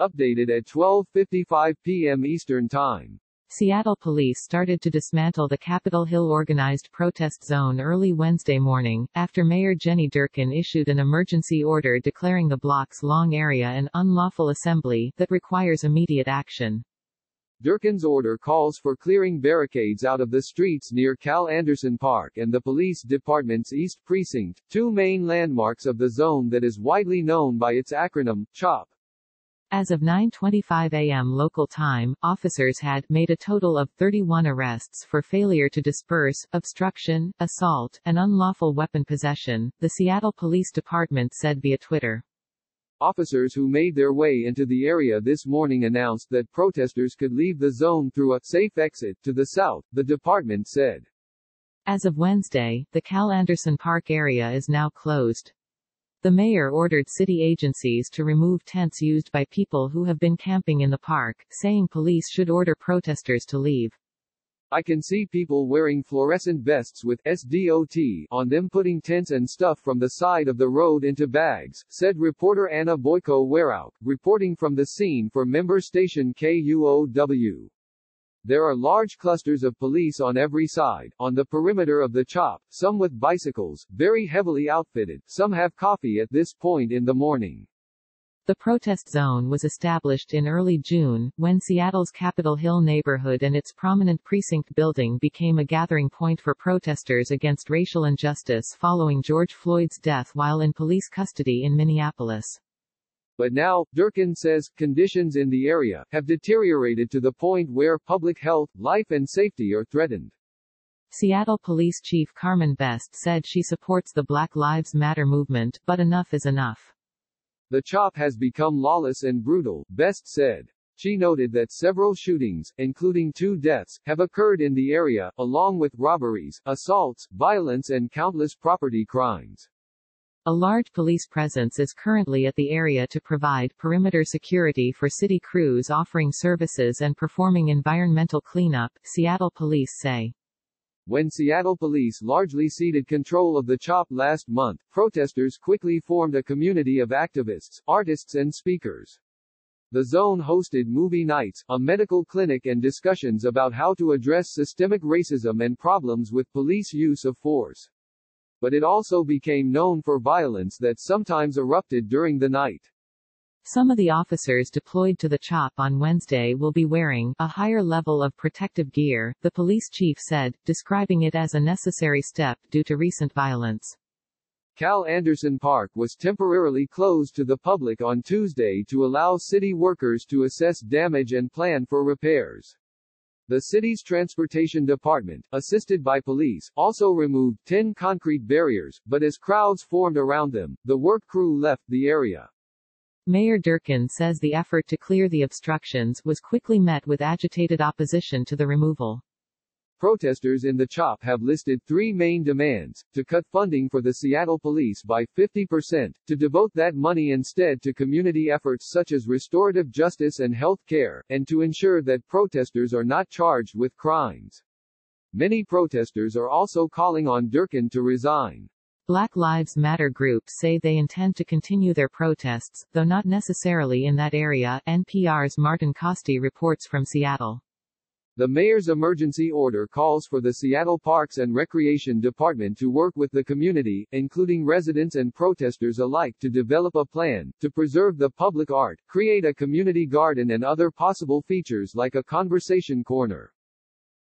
Updated at 12.55 p.m. Eastern Time. Seattle police started to dismantle the Capitol Hill organized protest zone early Wednesday morning, after Mayor Jenny Durkan issued an emergency order declaring the block's long area an unlawful assembly that requires immediate action. Durkan's order calls for clearing barricades out of the streets near Cal Anderson Park and the police department's East Precinct, two main landmarks of the zone that is widely known by its acronym, CHOP. As of 9.25 a.m. local time, officers had made a total of 31 arrests for failure to disperse, obstruction, assault, and unlawful weapon possession, the Seattle Police Department said via Twitter. Officers who made their way into the area this morning announced that protesters could leave the zone through a safe exit to the south, the department said. As of Wednesday, the Cal Anderson Park area is now closed. The mayor ordered city agencies to remove tents used by people who have been camping in the park, saying police should order protesters to leave. I can see people wearing fluorescent vests with SDOT on them putting tents and stuff from the side of the road into bags, said reporter Anna Boiko-Weyrauch, reporting from the scene for member station KUOW. There are large clusters of police on every side, on the perimeter of the CHOP, some with bicycles, very heavily outfitted, some have coffee at this point in the morning. The protest zone was established in early June, when Seattle's Capitol Hill neighborhood and its prominent precinct building became a gathering point for protesters against racial injustice following George Floyd's death while in police custody in Minneapolis. But now, Durkan says, conditions in the area have deteriorated to the point where public health, life and safety are threatened. Seattle Police Chief Carmen Best said she supports the Black Lives Matter movement, but enough is enough. The CHOP has become lawless and brutal, Best said. She noted that several shootings, including two deaths, have occurred in the area, along with robberies, assaults, violence and countless property crimes. A large police presence is currently at the area to provide perimeter security for city crews offering services and performing environmental cleanup, Seattle police say. When Seattle police largely ceded control of the CHOP last month, protesters quickly formed a community of activists, artists and speakers. The zone hosted movie nights, a medical clinic and discussions about how to address systemic racism and problems with police use of force but it also became known for violence that sometimes erupted during the night. Some of the officers deployed to the CHOP on Wednesday will be wearing a higher level of protective gear, the police chief said, describing it as a necessary step due to recent violence. Cal Anderson Park was temporarily closed to the public on Tuesday to allow city workers to assess damage and plan for repairs. The city's transportation department, assisted by police, also removed 10 concrete barriers, but as crowds formed around them, the work crew left the area. Mayor Durkan says the effort to clear the obstructions was quickly met with agitated opposition to the removal. Protesters in the CHOP have listed three main demands, to cut funding for the Seattle police by 50%, to devote that money instead to community efforts such as restorative justice and health care, and to ensure that protesters are not charged with crimes. Many protesters are also calling on Durkan to resign. Black Lives Matter groups say they intend to continue their protests, though not necessarily in that area, NPR's Martin Kaste reports from Seattle. The mayor's emergency order calls for the Seattle Parks and Recreation Department to work with the community, including residents and protesters alike to develop a plan, to preserve the public art, create a community garden and other possible features like a conversation corner.